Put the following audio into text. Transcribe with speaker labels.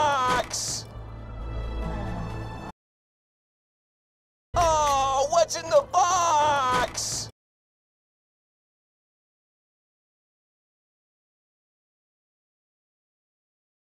Speaker 1: box! Oh, what's in the